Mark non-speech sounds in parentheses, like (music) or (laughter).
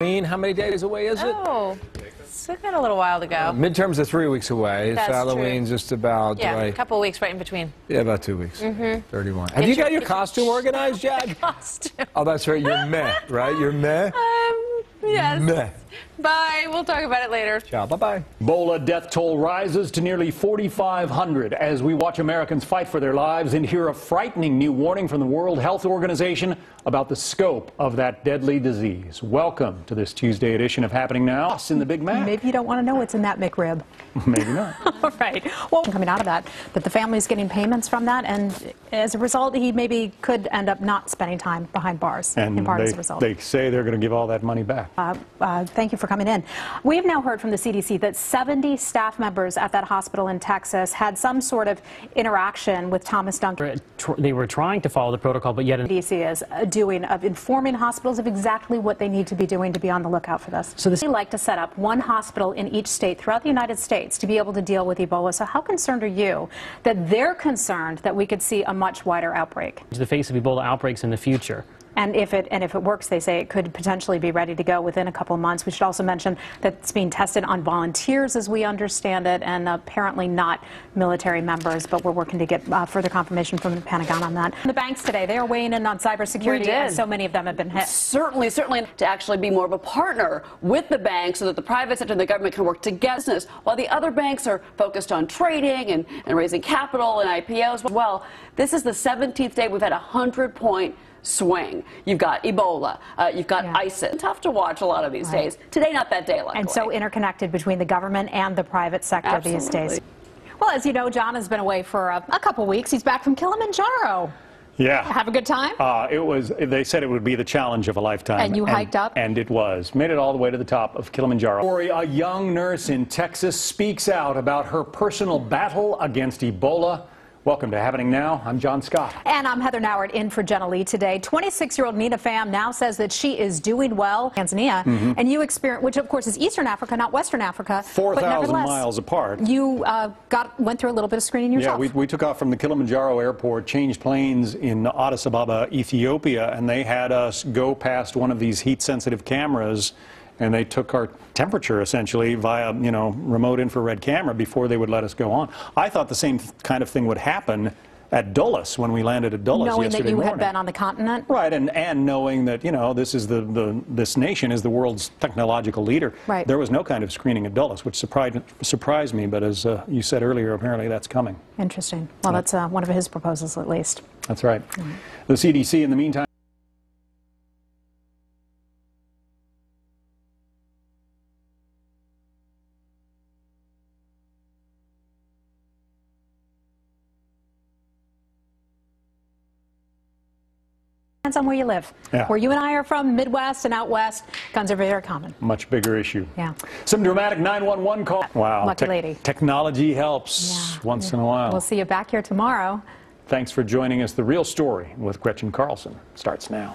How many days away is it? Oh, still got a little while to go. Midterms are three weeks away. That's it's Halloween's just about yeah, a couple of weeks right in between. yeah, about two weeks. Mm-hmm. Thirty-one. Have Get you your- got your- costume organized, Jack? (laughs) Costume. oh, that's right. You're meh, right? You're meh. Um, yes. Meh. Bye. We'll talk about it later. Ciao. Bye bye. Ebola death toll rises to nearly 4,500 as we watch Americans fight for their lives and hear a frightening new warning from the World Health Organization about the scope of that deadly disease. Welcome to this Tuesday edition of Happening Now. Us in the Big Mac. Maybe you don't want to know what's in that McRib. (laughs) Maybe not. (laughs) All right. Well, coming out of that, that the family's getting payments from that, and as a result, he maybe could end up not spending time behind bars And in part as a result. they say they're going to give all that money back. Uh, uh, thank you for coming in. We have now heard from the CDC that 70 staff members at that hospital in Texas had some sort of interaction with Thomas Duncan. they were trying to follow the protocol, but yet. The CDC is uh, doing of informing hospitals of exactly what they need to be doing to be on the lookout for this. So this- we like to set up one hospital in each state throughout the United States to be able to deal with Ebola. So how concerned are you that they're concerned that we could see a much wider outbreak? the face of Ebola outbreaks in the future. And if it and if it works, they say it could potentially be ready to go within a couple of months. We should also mention that it's being tested on volunteers, as we understand it, and apparently not military members. But we're working to get uh, further confirmation from the Pentagon on that. The banks today they are weighing in on cybersecurity, so many of them have been hit. certainly, certainly to actually be more of a partner with the banks so that the private sector and the government can work together. While the other banks are focused on trading and, and raising capital and IPOs, well, this is the 17th day we've had a 100 point swing. You've got Ebola, uh, you've got Yeah. ISIS. Tough to watch a lot of these Right. days. Today, not that day, luckily. and so interconnected between the government and the private sector these days. Well, as you know, John has been away for a, a couple weeks. He's back from Kilimanjaro. Yeah. Have a good time? Uh, it was. They said it would be the challenge of a lifetime. And you hiked up? And it was. Made it all the way to the top of Kilimanjaro. Story, A young nurse in Texas speaks out about her personal battle against Ebola. Welcome to Happening Now. I'm John Scott. And I'm Heather Nauert in for Jenna Lee today. 26-year-old Nina Pham now says that she is doing well in Tanzania, Mm-hmm. and you experienced, which of course is Eastern Africa, not Western Africa. but 4,000 nevertheless, miles apart. You uh, got went through a little bit of screening Yeah, yourself. we, we took off from the Kilimanjaro airport, changed planes in Addis Ababa, Ethiopia, and they had us go past one of these heat-sensitive cameras, and they took our temperature essentially via, you know, remote infrared camera before they would let us go on. I thought the same kind of thing would happen at Dulles when we landed at Dulles knowing that you morning. had been on the continent. Right, and, and knowing that, you know, this is the, the this nation is the world's technological leader. Right. There was no kind of screening at Dulles, which surprised, surprised me, but as uh, you said earlier, apparently that's coming. Interesting. Well, that's uh, one of his proposals, at least. That's right. The CDC, in the meantime, Depends on where you live. Yeah. Where you and I are from, Midwest and out west, guns are very common. much bigger issue. Yeah. Some dramatic 911 call. Wow. Lucky lady. Technology helps Yeah. once in a while. We'll see you back here tomorrow. Thanks for joining us. The real story with Gretchen Carlson starts now.